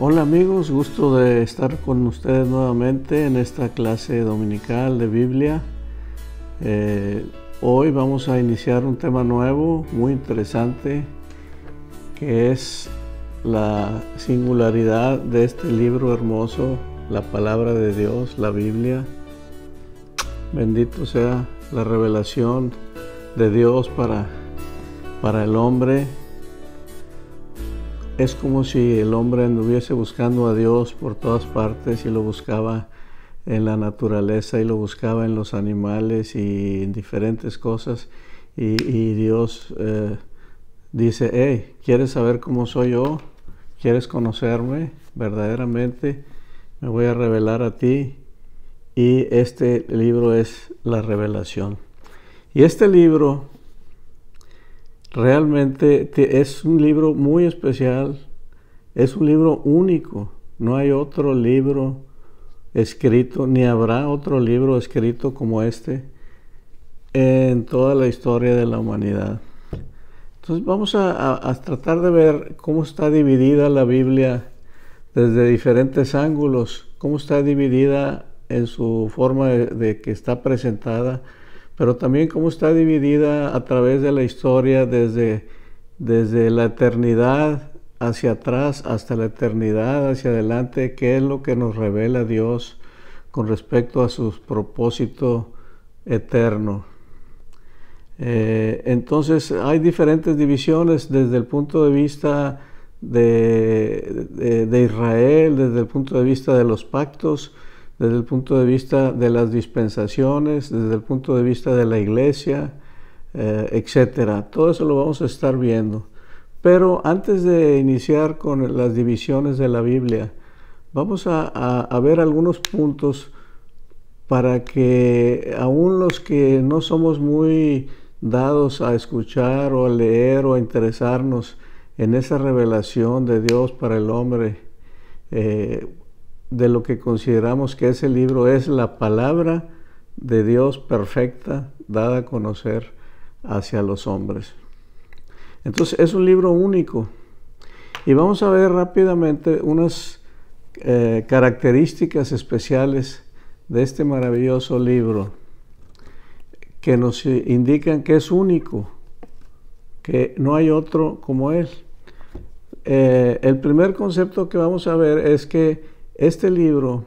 Hola amigos, gusto de estar con ustedes nuevamente en esta clase dominical de Biblia. Eh, hoy vamos a iniciar un tema nuevo, muy interesante, que es la singularidad de este libro hermoso, la palabra de Dios, la Biblia. Bendito sea la revelación de Dios para, para el hombre es como si el hombre anduviese buscando a Dios por todas partes y lo buscaba en la naturaleza y lo buscaba en los animales y en diferentes cosas. Y, Dios eh, dice, hey, ¿quieres saber cómo soy yo? ¿Quieres conocerme verdaderamente? Me voy a revelar a ti. Y este libro es la revelación. Y este libro Realmente es un libro muy especial, es un libro único, no hay otro libro escrito, ni habrá otro libro escrito como este en toda la historia de la humanidad. Entonces vamos a, tratar de ver cómo está dividida la Biblia desde diferentes ángulos, cómo está dividida en su forma de que está presentada pero también cómo está dividida a través de la historia desde, desde la eternidad hacia atrás hasta la eternidad hacia adelante, qué es lo que nos revela Dios con respecto a su propósito eterno. Eh, entonces hay diferentes divisiones desde el punto de vista de, de, Israel, desde el punto de vista de los pactos, desde el punto de vista de las dispensaciones, desde el punto de vista de la iglesia, eh, etcétera. Todo eso lo vamos a estar viendo. Pero antes de iniciar con las divisiones de la Biblia, vamos a, ver algunos puntos para que aún los que no somos muy dados a escuchar o a leer o a interesarnos en esa revelación de Dios para el hombre, eh, de lo que consideramos que ese libro es la palabra de Dios perfecta dada a conocer hacia los hombres. Entonces es un libro único. Y vamos a ver rápidamente unas eh, características especiales de este maravilloso libro que nos indican que es único, que no hay otro como él. Eh, el primer concepto que vamos a ver es que este libro,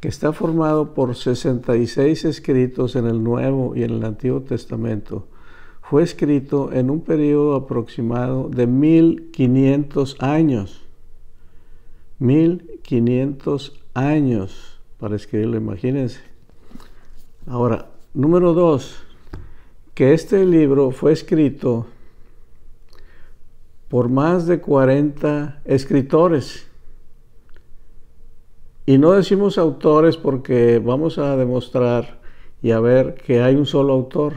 que está formado por 66 escritos en el Nuevo y en el Antiguo Testamento, fue escrito en un periodo aproximado de 1500 años. 1500 años para escribirlo, imagínense. Ahora, número dos, que este libro fue escrito por más de 40 escritores. Y no decimos autores porque vamos a demostrar y a ver que hay un solo autor,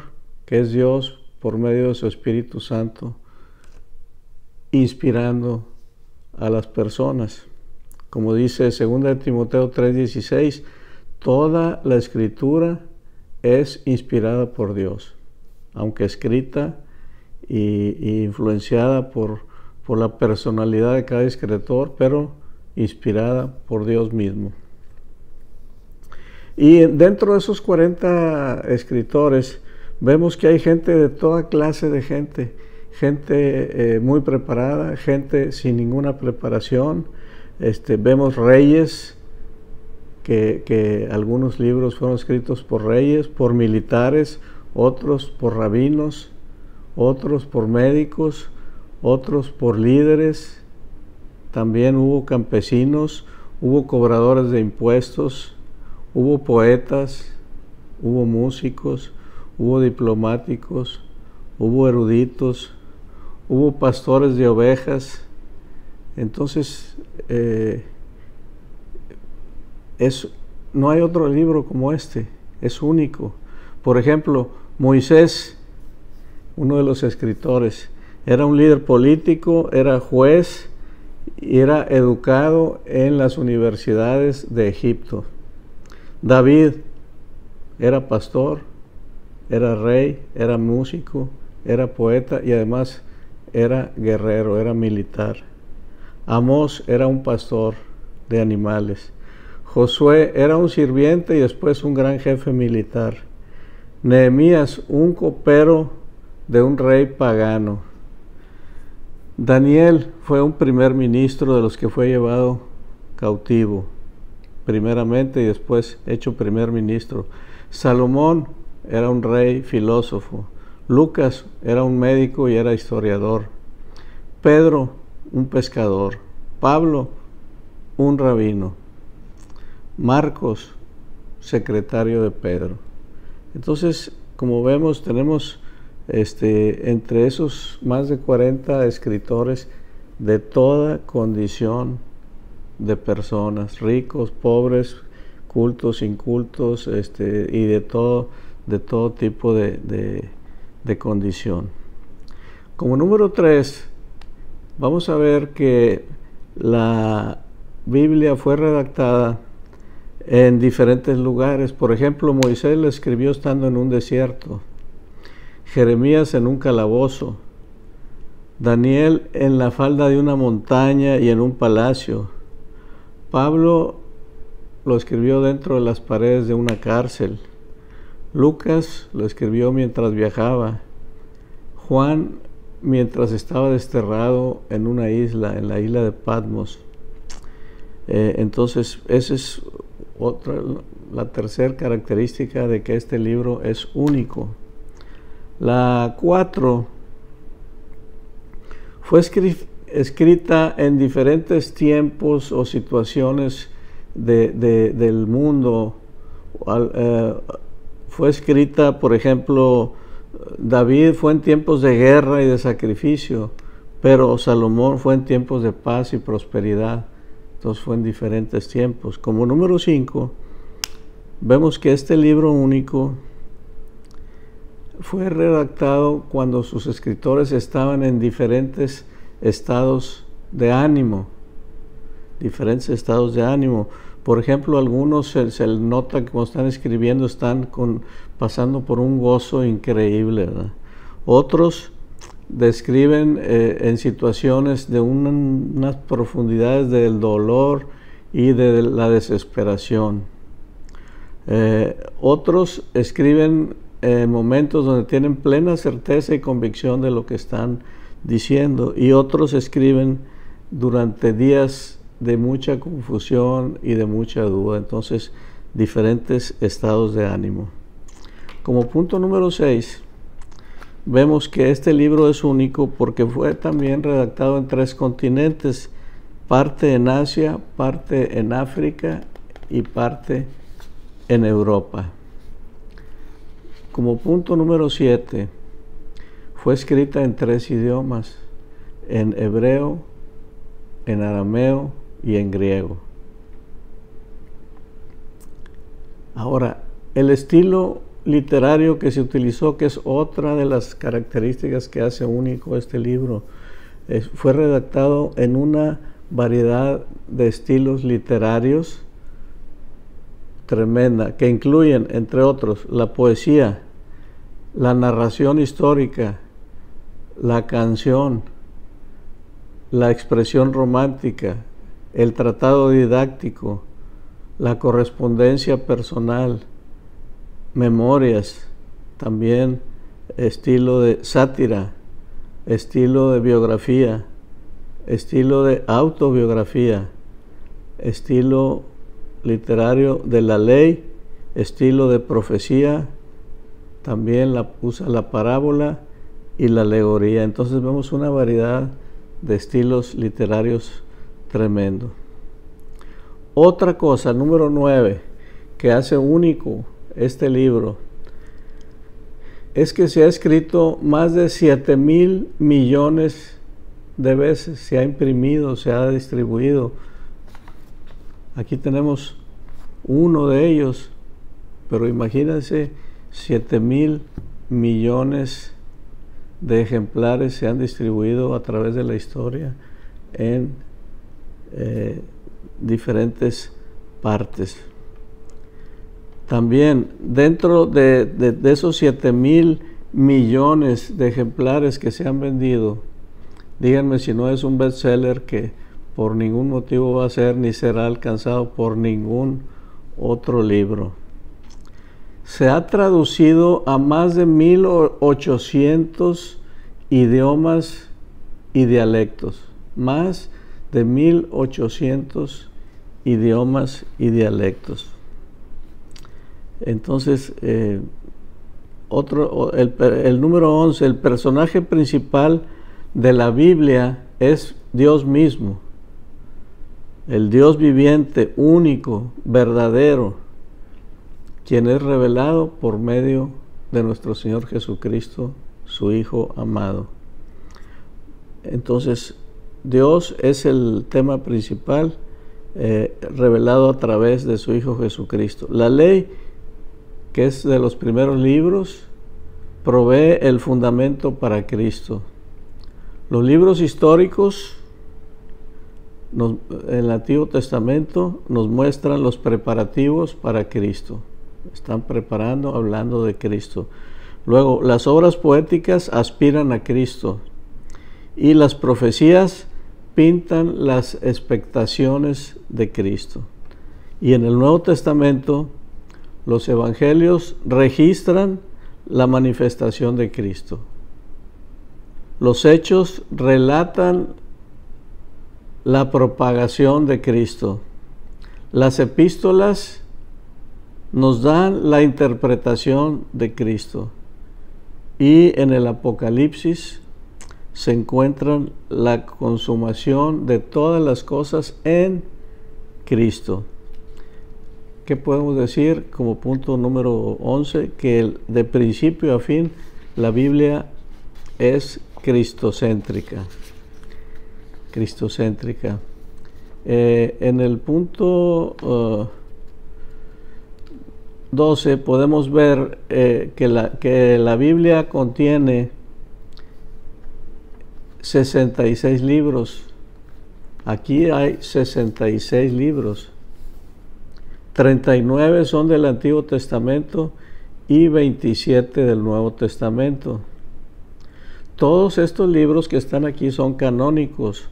que es Dios por medio de su Espíritu Santo, inspirando a las personas. Como dice 2 Timoteo 3:16, toda la escritura es inspirada por Dios, aunque escrita y, influenciada por, por la personalidad de cada escritor, pero inspirada por Dios mismo. Y dentro de esos 40 escritores vemos que hay gente de toda clase de gente, gente eh, muy preparada, gente sin ninguna preparación. Este, vemos reyes, que, que, algunos libros fueron escritos por reyes, por militares, otros por rabinos, otros por médicos, otros por líderes, también hubo campesinos, hubo cobradores de impuestos, hubo poetas, hubo músicos, hubo diplomáticos, hubo eruditos, hubo pastores de ovejas. Entonces, eh, es, no hay otro libro como este, es único. Por ejemplo, Moisés, uno de los escritores, era un líder político, era juez, era educado en las universidades de Egipto. David era pastor, era rey, era músico, era poeta y además era guerrero, era militar. Amós era un pastor de animales. Josué era un sirviente y después un gran jefe militar. Nehemías, un copero de un rey pagano. Daniel fue un primer ministro de los que fue llevado cautivo, primeramente y después hecho primer ministro. Salomón era un rey filósofo. Lucas era un médico y era historiador. Pedro, un pescador. Pablo, un rabino. Marcos, secretario de Pedro. Entonces, como vemos, tenemos este, entre esos más de 40 escritores de toda condición de personas, ricos, pobres, cultos, incultos, este, y de todo, de todo tipo de, de condición. Como número tres, vamos a ver que la Biblia fue redactada en diferentes lugares. Por ejemplo, Moisés la escribió estando en un desierto. Jeremías en un calabozo, Daniel en la falda de una montaña y en un palacio. Pablo lo escribió dentro de las paredes de una cárcel. Lucas lo escribió mientras viajaba. Juan mientras estaba desterrado en una isla, en la isla de Patmos. Eh, entonces, esa es otra, la tercera característica de que este libro es único. La 4 fue escrita en diferentes tiempos o situaciones del mundo. Eh, fue escrita, por ejemplo, David fue en tiempos de guerra y de sacrificio, pero Salomón fue en tiempos de paz y prosperidad. Entonces fue en diferentes tiempos. Como número 5, vemos que este libro único fue redactado cuando sus escritores estaban en diferentes estados de ánimo, diferentes estados de ánimo. Por ejemplo, algunos se, nota que cuando están escribiendo están con, pasando por un gozo increíble. Otros describen eh, en situaciones de unas profundidades del dolor y de la desesperación. Eh, otros escriben en momentos donde tienen plena certeza y convicción de lo que están diciendo y otros escriben durante días de mucha confusión y de mucha duda. Entonces, diferentes estados de ánimo. Como punto número 6, vemos que este libro es único porque fue también redactado en tres continentes, parte en Asia, parte en África y parte en Europa. Como punto número 7, fue escrita en tres idiomas, en hebreo, en arameo y en griego. Ahora, el estilo literario que se utilizó, que es otra de las características que hace único este libro, fue redactado en una variedad de estilos literarios tremenda, que incluyen, entre otros, la poesía, la narración histórica, la canción, la expresión romántica, el tratado didáctico, la correspondencia personal, memorias, también estilo de sátira, estilo de biografía, estilo de autobiografía, estilo literario de la ley, estilo de profecía, también la, usa la parábola y la alegoría. Entonces vemos una variedad de estilos literarios tremendo. Otra cosa, número nueve, que hace único este libro, es que se ha escrito más de 7 mil millones de veces, se ha imprimido, se ha distribuido. Aquí tenemos uno de ellos, pero imagínense 7 mil millones de ejemplares se han distribuido a través de la historia en eh, diferentes partes. También dentro de, esos 7 mil millones de ejemplares que se han vendido, díganme si no es un bestseller que por ningún motivo va a ser ni será alcanzado por ningún otro libro. Se ha traducido a más de 1800 idiomas y dialectos, más de 1800 idiomas y dialectos. Entonces, eh, otro, el, el número 11, el personaje principal de la Biblia es Dios mismo, el Dios viviente, único, verdadero, quien es revelado por medio de nuestro Señor Jesucristo, su Hijo amado. Entonces, Dios es el tema principal eh, revelado a través de su Hijo Jesucristo. La ley, que es de los primeros libros, provee el fundamento para Cristo. Los libros históricos en el Antiguo Testamento nos muestran los preparativos para Cristo. Están preparando, hablando de Cristo. Luego, las obras poéticas aspiran a Cristo y las profecías pintan las expectaciones de Cristo. Y en el Nuevo Testamento, los evangelios registran la manifestación de Cristo. Los hechos relatan la propagación de Cristo. Las epístolas nos dan la interpretación de Cristo. Y en el Apocalipsis se encuentran la consumación de todas las cosas en Cristo. ¿Qué podemos decir como punto número 11? Que de principio a fin la Biblia es cristocéntrica. Cristocéntrica. Eh, en el punto 12 uh, podemos ver eh, que, la, que la Biblia contiene 66 libros. Aquí hay 66 libros. 39 son del Antiguo Testamento y 27 del Nuevo Testamento. Todos estos libros que están aquí son canónicos,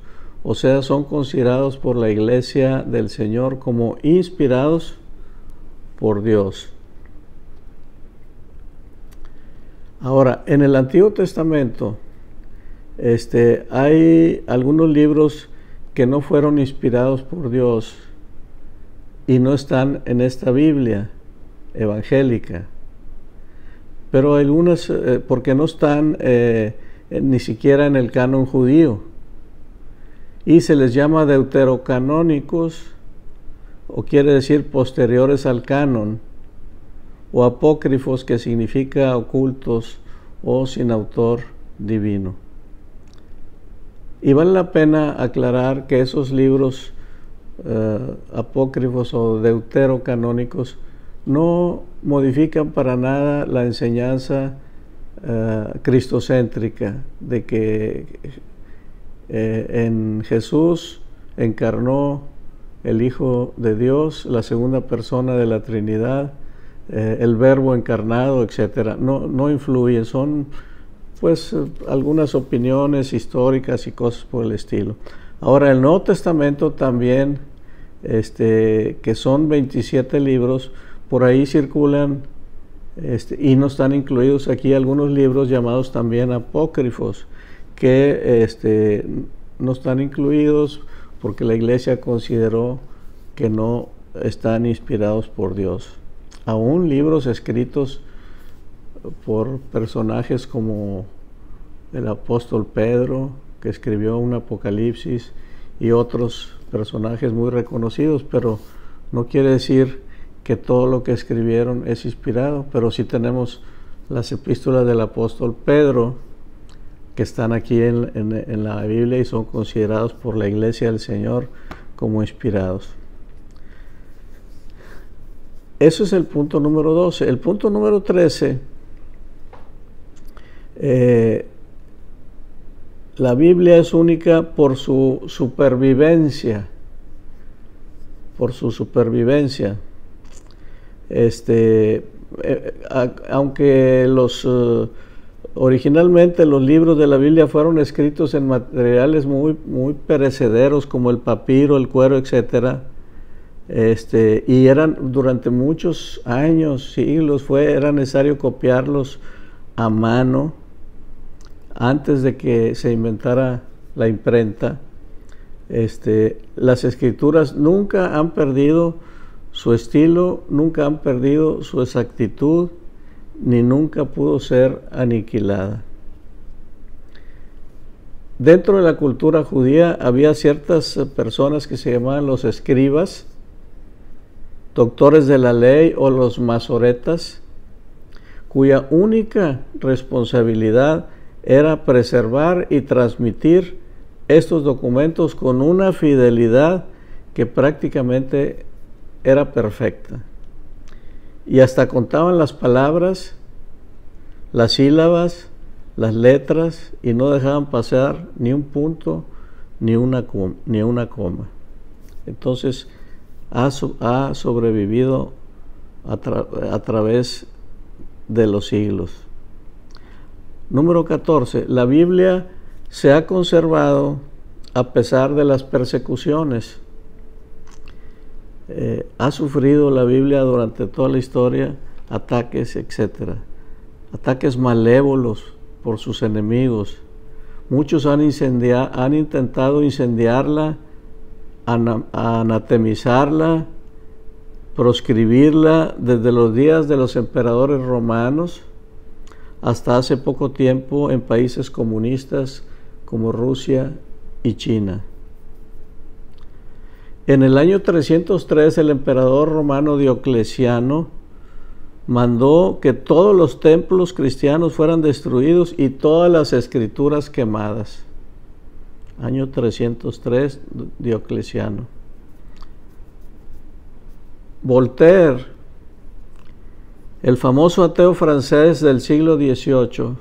o sea, son considerados por la Iglesia del Señor como inspirados por Dios. Ahora, en el Antiguo Testamento, este, hay algunos libros que no fueron inspirados por Dios y no están en esta Biblia evangélica. Pero algunos, eh, porque no están eh, ni siquiera en el canon judío. Y se les llama deuterocanónicos, o quiere decir posteriores al canon, o apócrifos, que significa ocultos o sin autor divino. Y vale la pena aclarar que esos libros eh, apócrifos o deuterocanónicos no modifican para nada la enseñanza eh, cristocéntrica de que eh, en Jesús encarnó el Hijo de Dios, la segunda persona de la Trinidad, el Verbo encarnado, etc. No, no influyen, son pues eh, algunas opiniones históricas y cosas por el estilo. Ahora, el Nuevo Testamento también, este, que son 27 libros, por ahí circulan este, y no están incluidos aquí algunos libros llamados también apócrifos, que este, no están incluidos porque la iglesia consideró que no están inspirados por Dios. Aún libros escritos por personajes como el apóstol Pedro, que escribió un Apocalipsis, y otros personajes muy reconocidos, pero no quiere decir que todo lo que escribieron es inspirado, pero sí tenemos las epístolas del apóstol Pedro, que están aquí en, en la Biblia y son considerados por la iglesia del Señor como inspirados. Eso es el punto número 12. El punto número 13 eh, la Biblia es única por su supervivencia, por su supervivencia. Este, eh, aunque los, eh, originalmente los libros de la Biblia fueron escritos en materiales muy, muy perecederos como el papiro, el cuero, etc. Este, y eran durante muchos años, siglos, fue, era necesario copiarlos a mano antes de que se inventara la imprenta. Este, las escrituras nunca han perdido su estilo, nunca han perdido su exactitud, ni nunca pudo ser aniquilada. Dentro de la cultura judía había ciertas personas que se llamaban los escribas, doctores de la ley o los masoretas, cuya única responsabilidad era preservar y transmitir estos documentos con una fidelidad que prácticamente era perfecta y hasta contaban las palabras, las sílabas, las letras y no dejaban pasar ni un punto ni una, ni una coma. Entonces ha, ha sobrevivido a, a través de los siglos. Número 14. La Biblia se ha conservado a pesar de las persecuciones. Eh, ha sufrido la Biblia durante toda la historia ataques, etc. Ataques malévolos por sus enemigos. Muchos han, han intentado incendiarla, anatemizarla, proscribirla desde los días de los emperadores romanos hasta hace poco tiempo en países comunistas como Rusia y China. En el año 303 el emperador romano Diocleciano mandó que todos los templos cristianos fueran destruidos y todas las escrituras quemadas. Año 303 Diocleciano. Voltaire, el famoso ateo francés del siglo XVIII,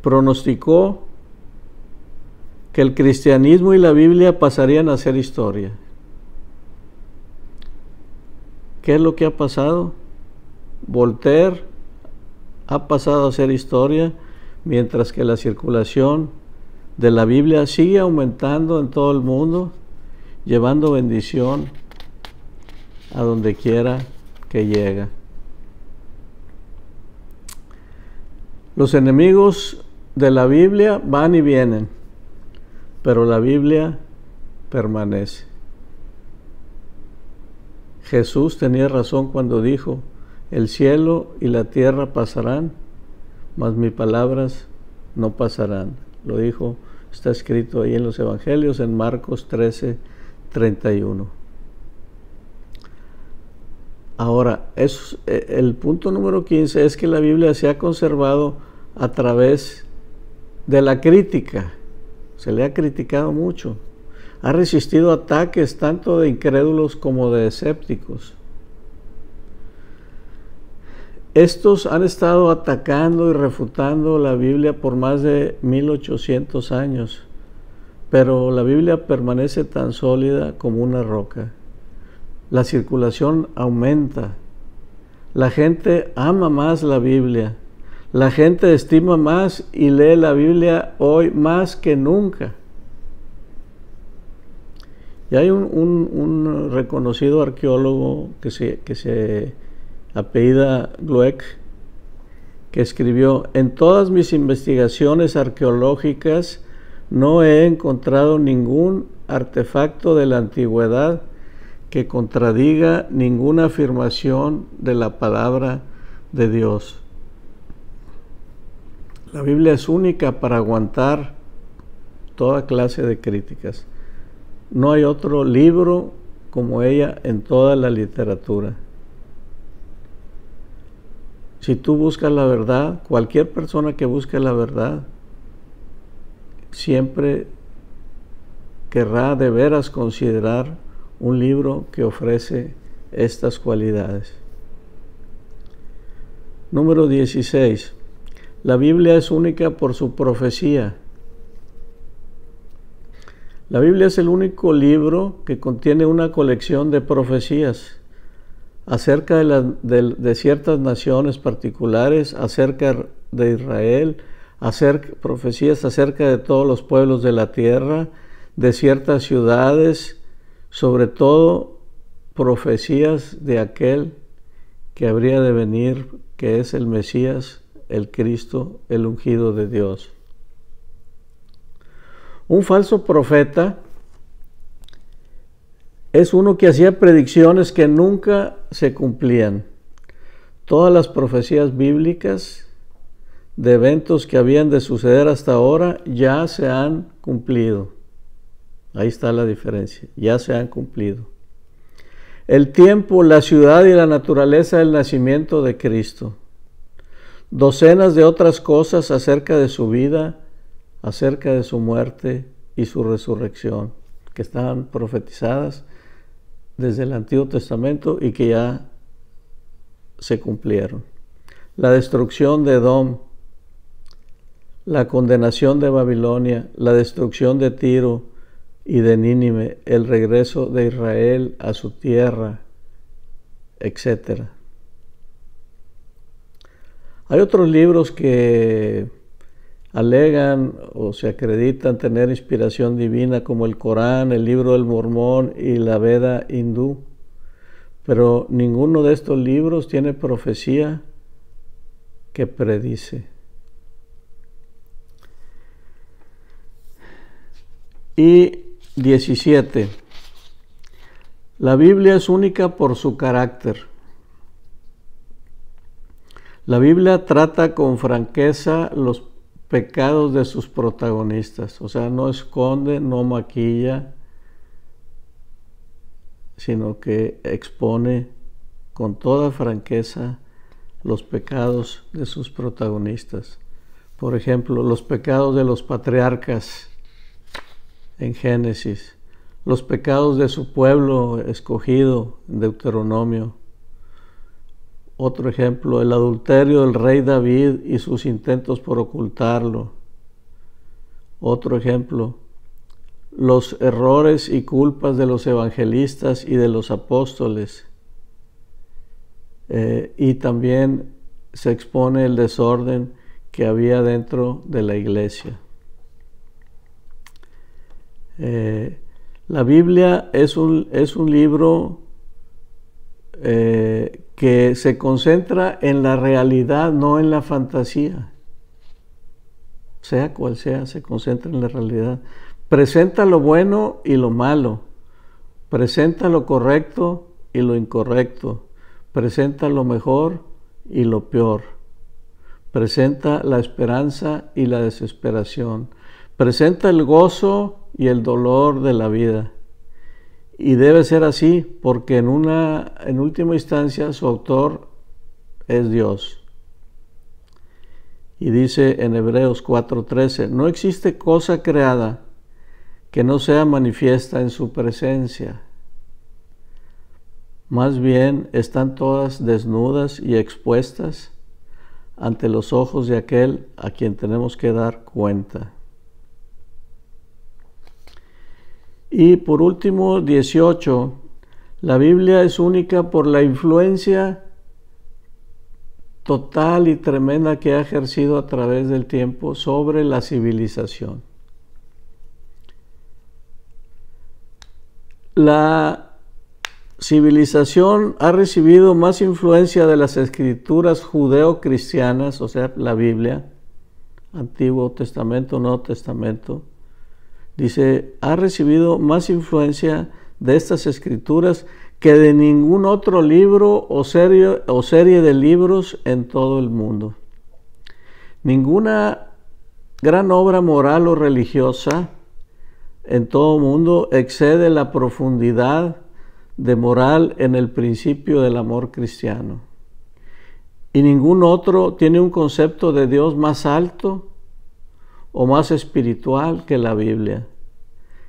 pronosticó que el cristianismo y la Biblia pasarían a ser historia. ¿Qué es lo que ha pasado? Voltaire ha pasado a ser historia, mientras que la circulación de la Biblia sigue aumentando en todo el mundo, llevando bendición a donde quiera que llega. Los enemigos de la Biblia van y vienen, pero la Biblia permanece. Jesús tenía razón cuando dijo, el cielo y la tierra pasarán, mas mis palabras no pasarán. Lo dijo, está escrito ahí en los Evangelios, en Marcos 13, 31. Ahora, eh, el punto número 15 es que la Biblia se ha conservado a través de la crítica. Se le ha criticado mucho ha resistido ataques tanto de incrédulos como de escépticos. Estos han estado atacando y refutando la Biblia por más de 1800 años, pero la Biblia permanece tan sólida como una roca. La circulación aumenta. La gente ama más la Biblia. La gente estima más y lee la Biblia hoy más que nunca. Y hay un, reconocido arqueólogo que se, que se apellida Glueck, que escribió, en todas mis investigaciones arqueológicas no he encontrado ningún artefacto de la antigüedad que contradiga ninguna afirmación de la palabra de Dios. La Biblia es única para aguantar toda clase de críticas. No hay otro libro como ella en toda la literatura. Si tú buscas la verdad, cualquier persona que busque la verdad, siempre querrá de veras considerar un libro que ofrece estas cualidades. Número 16. La Biblia es única por su profecía. La Biblia es el único libro que contiene una colección de profecías acerca de, ciertas naciones particulares, acerca de Israel, profecías acerca de todos los pueblos de la tierra, de ciertas ciudades, sobre todo profecías de aquel que habría de venir, que es el Mesías, el Cristo, el ungido de Dios. Un falso profeta es uno que hacía predicciones que nunca se cumplían. Todas las profecías bíblicas de eventos que habían de suceder hasta ahora ya se han cumplido. Ahí está la diferencia, ya se han cumplido. El tiempo, la ciudad y la naturaleza del nacimiento de Cristo. Docenas de otras cosas acerca de su vida, acerca de su muerte y su resurrección, que estaban profetizadas desde el Antiguo Testamento y que ya se cumplieron. La destrucción de Edom, la condenación de Babilonia, la destrucción de Tiro y de Nínive, el regreso de Israel a su tierra, etc. Hay otros libros que alegan o se acreditan tener inspiración divina como el Corán, el libro del Mormón y la Veda hindú, pero ninguno de estos libros tiene profecía que predice. Y 17. La Biblia es única por su carácter. La Biblia trata con franqueza los pecados de sus protagonistas. O sea, no esconde, no maquilla, sino que expone con toda franqueza los pecados de sus protagonistas. Por ejemplo, los pecados de los patriarcas en Génesis, los pecados de su pueblo escogido en Deuteronomio, otro ejemplo, el adulterio del rey David y sus intentos por ocultarlo. Otro ejemplo, los errores y culpas de los evangelistas y de los apóstoles. Eh, y también se expone el desorden que había dentro de la iglesia. Eh, la Biblia es un, es un libro eh, que se concentra en la realidad, no en la fantasía. Sea cual sea, se concentra en la realidad. Presenta lo bueno y lo malo. Presenta lo correcto y lo incorrecto. Presenta lo mejor y lo peor. Presenta la esperanza y la desesperación. Presenta el gozo y el dolor de la vida. Y debe ser así porque en una en última instancia su autor es Dios. Y dice en Hebreos 4:13, no existe cosa creada que no sea manifiesta en su presencia. Más bien están todas desnudas y expuestas ante los ojos de aquel a quien tenemos que dar cuenta. Y por último, 18, la Biblia es única por la influencia total y tremenda que ha ejercido a través del tiempo sobre la civilización. La civilización ha recibido más influencia de las escrituras judeo-cristianas, o sea, la Biblia, Antiguo Testamento, Nuevo Testamento, dice, ha recibido más influencia de estas escrituras que de ningún otro libro o serie, o serie de libros en todo el mundo. Ninguna gran obra moral o religiosa en todo el mundo excede la profundidad de moral en el principio del amor cristiano. Y ningún otro tiene un concepto de Dios más alto o más espiritual que la Biblia,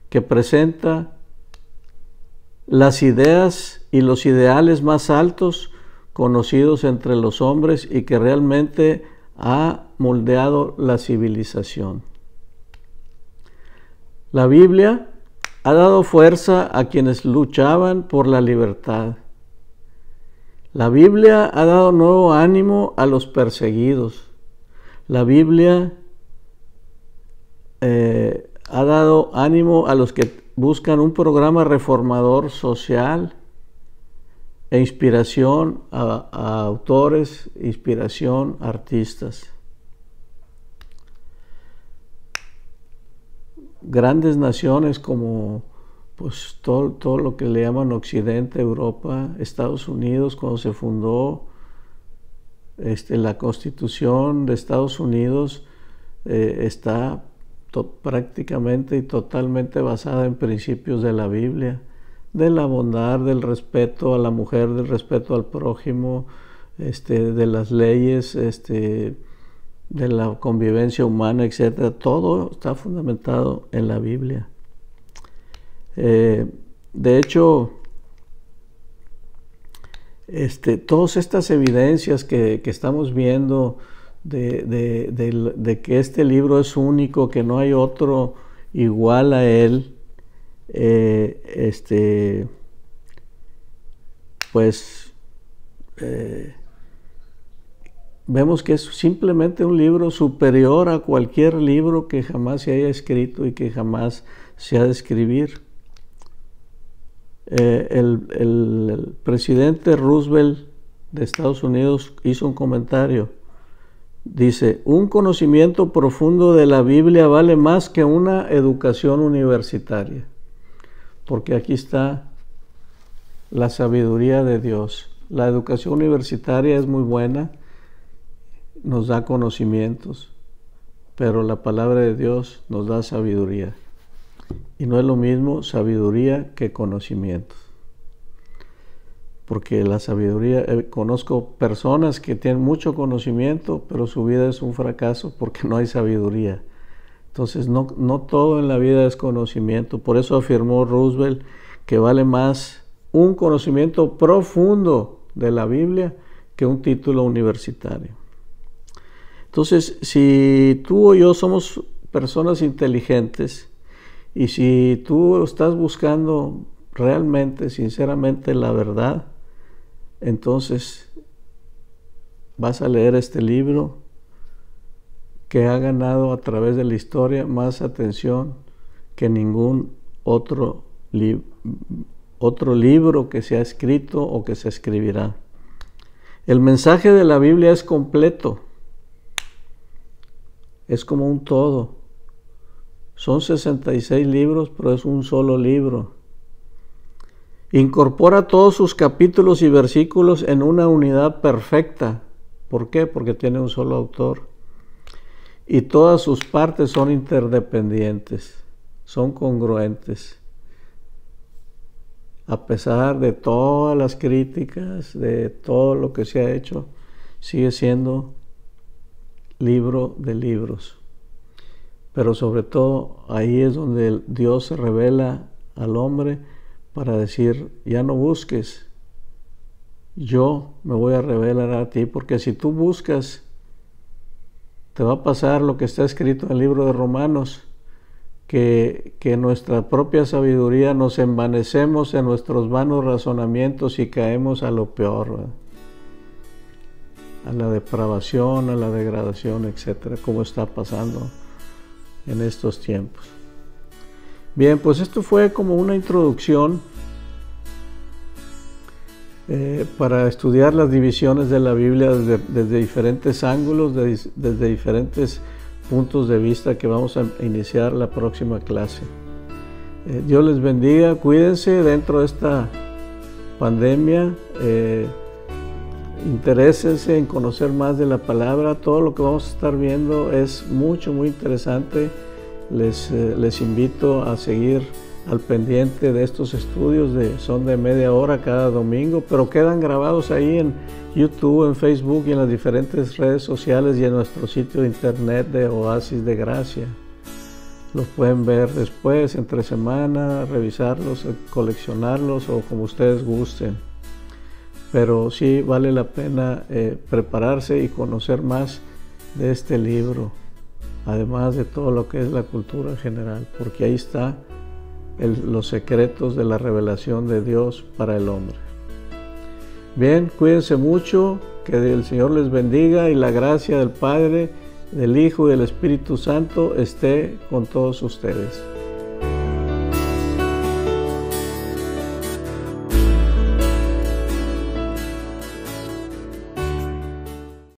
que presenta las ideas y los ideales más altos conocidos entre los hombres y que realmente ha moldeado la civilización. La Biblia ha dado fuerza a quienes luchaban por la libertad. La Biblia ha dado nuevo ánimo a los perseguidos. La Biblia eh, ha dado ánimo a los que buscan un programa reformador social e inspiración a, autores, inspiración a artistas. Grandes naciones como pues todo, todo lo que le llaman Occidente, Europa, Estados Unidos, cuando se fundó este, la constitución de Estados Unidos, eh, está prácticamente y totalmente basada en principios de la Biblia, de la bondad, del respeto a la mujer, del respeto al prójimo, este, de las leyes, este, de la convivencia humana, etc. Todo está fundamentado en la Biblia. Eh, de hecho, este, todas estas evidencias que, estamos viendo de, que este libro es único, que no hay otro igual a él, eh, este, pues eh, vemos que es simplemente un libro superior a cualquier libro que jamás se haya escrito y que jamás se ha de escribir. Eh, el, presidente Roosevelt de Estados Unidos hizo un comentario. Dice, un conocimiento profundo de la Biblia vale más que una educación universitaria, porque aquí está la sabiduría de Dios. La educación universitaria es muy buena, nos da conocimientos, pero la palabra de Dios nos da sabiduría. Y no es lo mismo sabiduría que conocimiento. Porque la sabiduría, eh, conozco personas que tienen mucho conocimiento, pero su vida es un fracaso porque no hay sabiduría. Entonces no, no todo en la vida es conocimiento. Por eso afirmó Roosevelt que vale más un conocimiento profundo de la Biblia que un título universitario. Entonces, si tú o yo somos personas inteligentes, y si tú estás buscando realmente, sinceramente, la verdad, entonces vas a leer este libro que ha ganado a través de la historia más atención que ningún otro, libro que se ha escrito o que se escribirá. El mensaje de la Biblia es completo, es como un todo. Son 66 libros, pero es un solo libro. Incorpora todos sus capítulos y versículos en una unidad perfecta. ¿Por qué? Porque tiene un solo autor. Y todas sus partes son interdependientes, son congruentes. A pesar de todas las críticas, de todo lo que se ha hecho, sigue siendo libro de libros pero sobre todo ahí es donde Dios se revela al hombre para decir, ya no busques, yo me voy a revelar a ti, porque si tú buscas, te va a pasar lo que está escrito en el libro de Romanos, que, que nuestra propia sabiduría nos envanecemos en nuestros vanos razonamientos y caemos a lo peor, a la depravación, a la degradación, etcétera, como está pasando en estos tiempos. Bien, pues esto fue como una introducción eh, para estudiar las divisiones de la Biblia desde, diferentes ángulos, desde diferentes puntos de vista que vamos a iniciar la próxima clase. Eh, Dios les bendiga, cuídense dentro de esta pandemia. Eh, Interésense en conocer más de la palabra. Todo lo que vamos a estar viendo es mucho, muy interesante. Les, eh, les invito a seguir al pendiente de estos estudios. De, son de media hora cada domingo, pero quedan grabados ahí en YouTube, en Facebook y en las diferentes redes sociales y en nuestro sitio de internet de Oasis de Gracia. Los pueden ver después, entre semana, revisarlos, coleccionarlos o como ustedes gusten pero sí vale la pena eh, prepararse y conocer más de este libro, además de todo lo que es la cultura general, porque ahí está los secretos de la revelación de Dios para el hombre. Bien, cuídense mucho, que el Señor les bendiga y la gracia del Padre del Hijo y del Espíritu Santo esté con todos ustedes.